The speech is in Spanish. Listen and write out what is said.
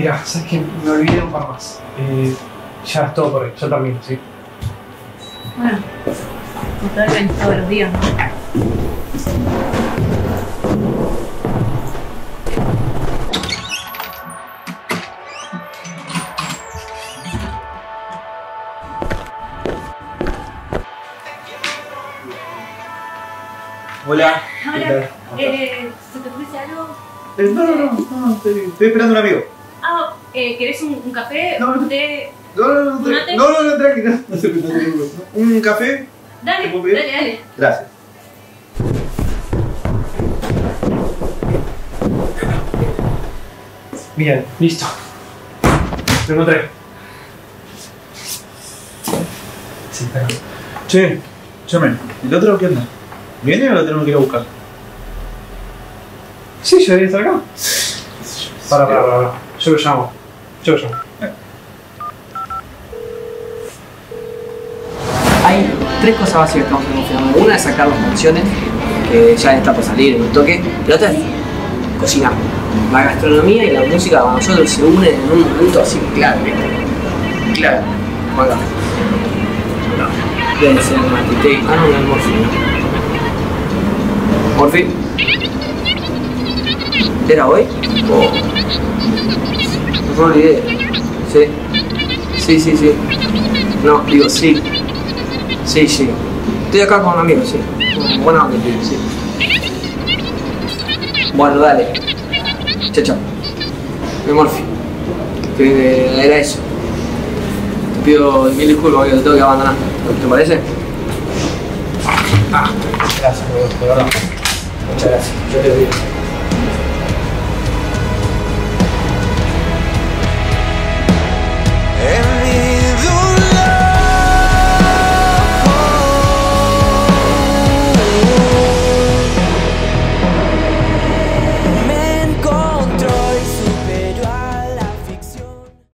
Mira, sabes que me olvidé un par más. Eh, ya es todo por hoy, ya termino, ¿sí? Bueno, total venís todos los días, ¿no? Hola. Hola, eh, ¿se te ofrece algo? Eh, no, no, no, no, estoy, estoy esperando a un amigo. Eh, ¿querés un, un café? No, no. ¿Un té? No, no, no, ¿Un tra- mate? no, no, no, tranqui, no, no no. ¿Un café? Dale, dale, dale. Gracias. Bien, listo. Lo encontré. Sí, espera. Che, llame, ¿el otro qué onda? ¿Viene o lo tenemos que ir a buscar? Sí, yo debería estar acá. Para, para, para, para. Yo lo llamo. Llamo. Hay tres cosas básicas que estamos confirmando. Una es sacar las canciones, que ya está por salir en un toque. La otra es cocinar. La gastronomía y la música para nosotros se unen en un momento así clave. Clave. Acá. No. Debe ser el matite. Ah, no, no, el morfi. ¿Morfi? ¿Era hoy? O... No me olvidé. Sí. Sí, sí, sí. No, digo sí. Sí, sí. Estoy acá con un amigo, sí. Buena onda, sí. Bueno, dale. Chao, chao. Me morfi. Que era eso. Te pido mil disculpas, que te tengo que abandonar. ¿Te parece? Gracias, de verdad. Muchas gracias. Yo te digo.